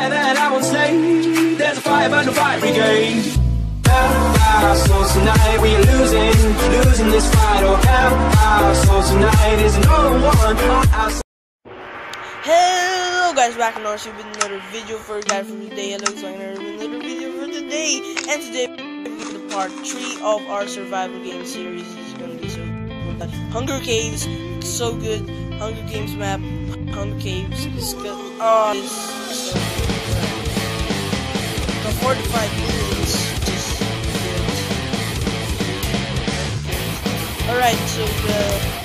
fire that I won't slay. There's a fire, but no fire brigade. Our souls tonight, we are losing, losing this fight. Oh, our souls tonight is no one on our Hello guys, back in Orange with another video for you guys for today. Hello, so another another video for today. And today we're the part 3 of our survival game series It's gonna be so good. Hunger Caves, so good. Hunger Games map, Hunger Caves is good. Oh, 45 minutes. Alright, so the... Uh,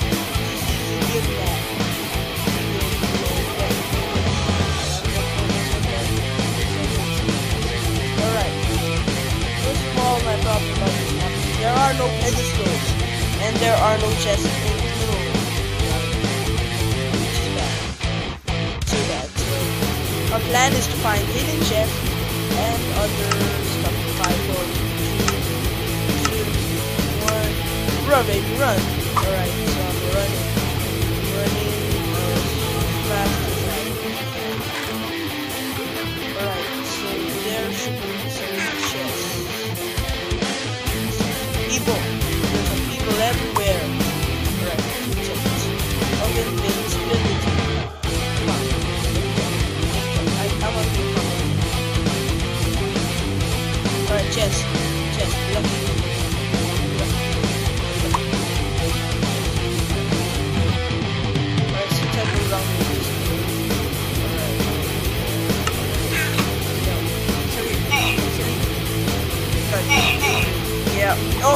There are no pedestals, and there are no chests in the middle. Too bad. Too bad. So, our plan is to find hidden chests other stuff. Run, baby, run. Alright,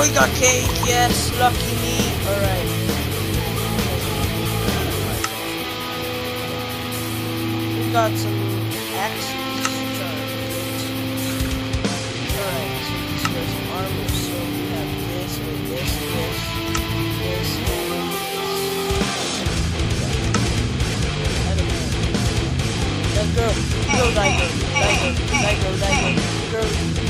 He got cake. Yes, lucky me. All right. We got some axes. All right. So was some armor. So we have this, this, this, this, this. I don't know. That girl, girl, that girl, girl, girl, girl, girl.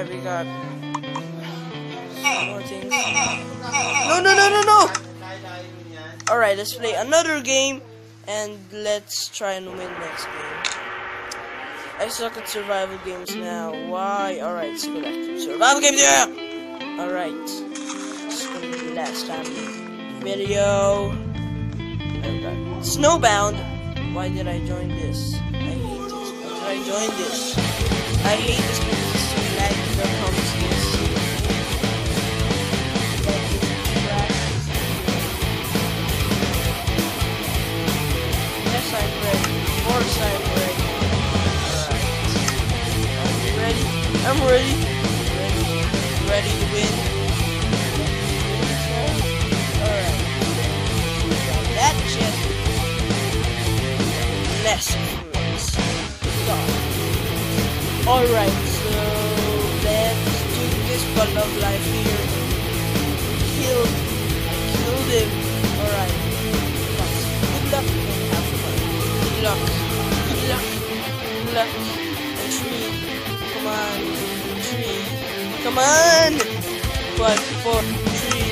Alright, we got more things. No, no, no, no, no! Alright, let's play another game and let's try and win next game. I suck at survival games now. Why? Alright, let's go back to survival games. Yeah! Alright. This is gonna be the last time video. Snowbound. Why did I join this? I hate this. Why did I join this? I hate this Welcome. Come on! Five, four, three,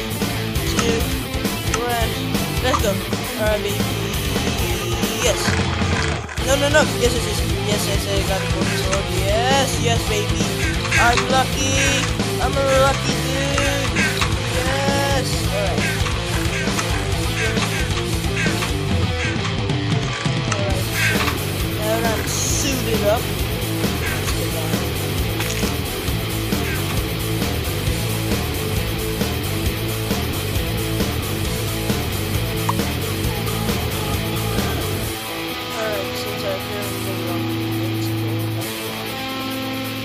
two, one. Let's go. Baby. Yes. No, no, no. Yes, yes, yes. Yes, yes, I got a golden sword. Yes, yes, baby. I'm lucky. I'm a lucky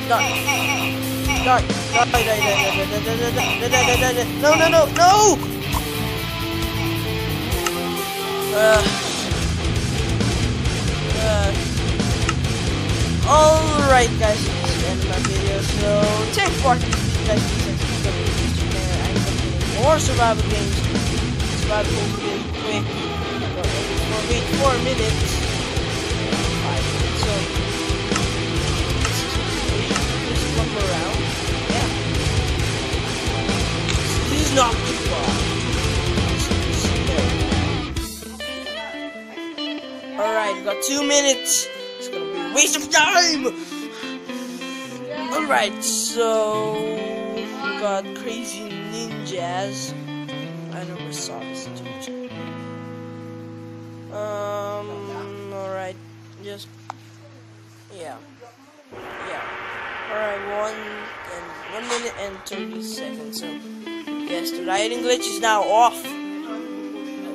Die, die, die, die, die, die, die, die. No, no, no, no! Uh. Uh. Alright guys, this is the end of my video, so for watching this video guys, please to this channel, I'm making more survival games, survival games really quick, for wait 4 minutes, 5 minutes, so, around, yeah, too Alright, we got 2 minutes, it's gonna be a waste of time! Alright, so we got crazy ninjas. I never saw this dude. 30 seconds. So, yes, the lighting glitch is now off.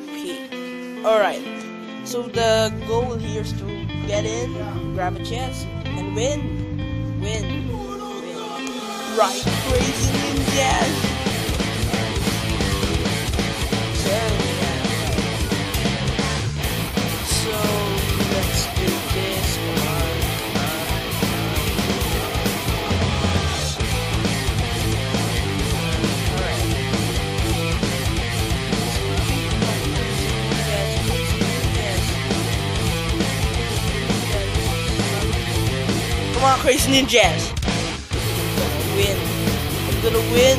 Okay. Alright. So, the goal here is to get in, grab a chance, and win. Win. Win. Right, crazy ninjas. So, Come on, crazy ninjas win. I'm gonna win.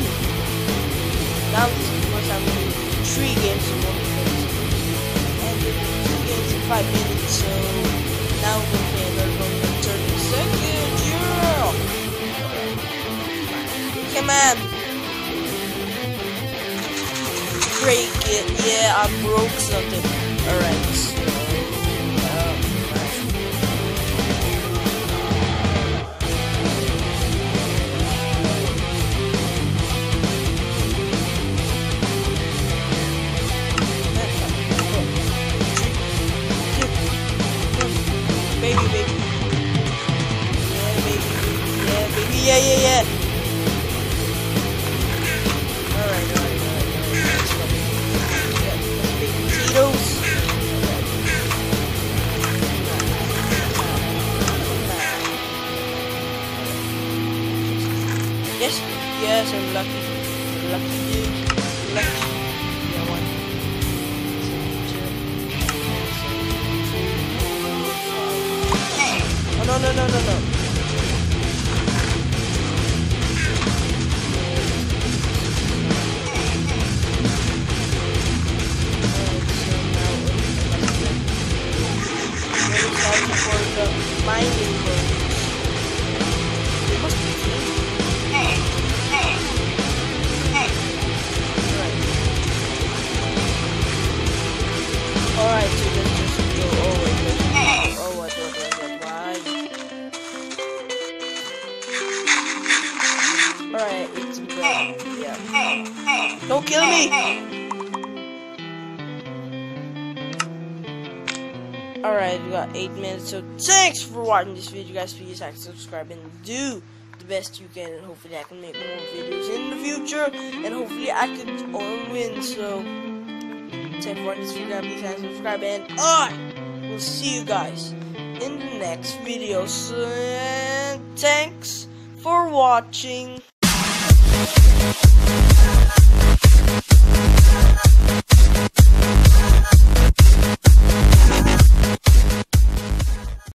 Now this is the first time I'm doing three games in one place. And two games in five minutes, so now we're gonna play another one in 30 seconds. Yeah! Come on! Break it. Yeah, I broke something. Alright, so. Lucky. Lucky. Lucky. Oh, no, no, no, no, no. Alright, we got 8 minutes, so thanks for watching this video, guys. Please like, subscribe, and do the best you can, and hopefully I can make more videos in the future, and hopefully I can win, so thanks for watching this video, please like, subscribe, and I will see you guys in the next video, so thanks for watching.